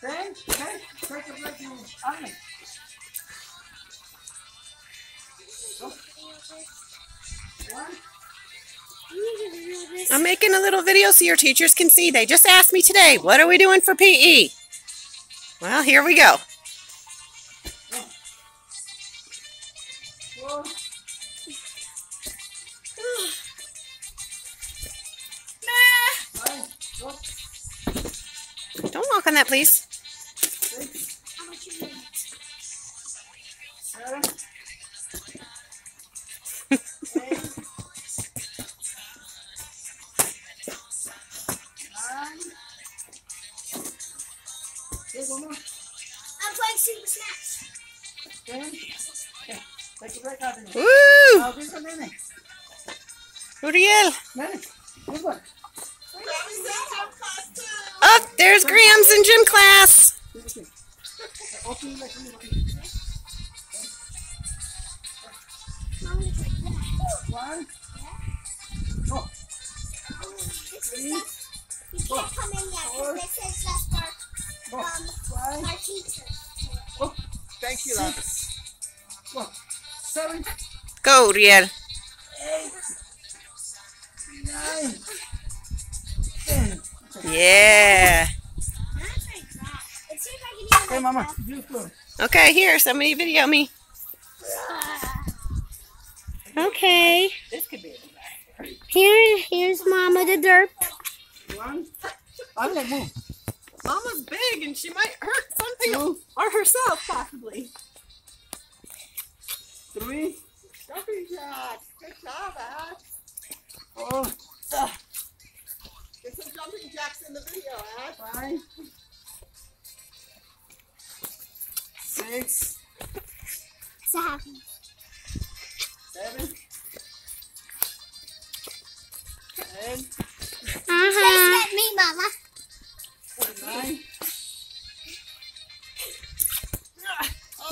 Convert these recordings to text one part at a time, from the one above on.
Then, then. Go. One. I'm making a little video so your teachers can see. They just asked me today, what are we doing for PE? Well, here we go. Don't walk on that, please. Okay, one more, I'm playing Super Smash. ten, okay, take a break out of here. Woo! Now, this one, Nene. Uriel. Nene, good one. Oh, there's Graham's in gym class. Open. One, go. Three, You Five, our teacher. go. Thank you, love. Seven, Go, Uriel. eight, nine, ten. Yeah. Let's see if I can Okay, Mama. Okay, here, somebody video me. Okay. This could be a. Here, here's Mama the derp. One, I'm gonna move. Mama's big and she might hurt something Two, or herself, possibly. three, Jumping jack. Good job, Ash. four, Get some jumping jacks in the video, Ash. five, six, Seven. seven, Seven. eight, Uh-huh. Just get me, Mama.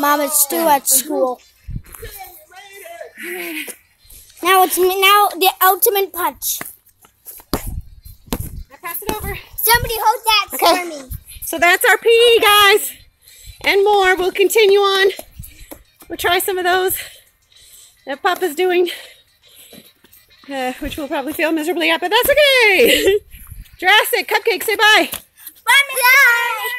Mama's still at school. Now it's me- now the ultimate punch. Now pass it over. Somebody hold that Okay. for me. So that's our PE, guys. And more. We'll continue on. We'll try some of those that Papa's doing, uh, which we'll probably fail miserably at, but that's okay. Jurassic Cupcake, say bye. Bye, Bye.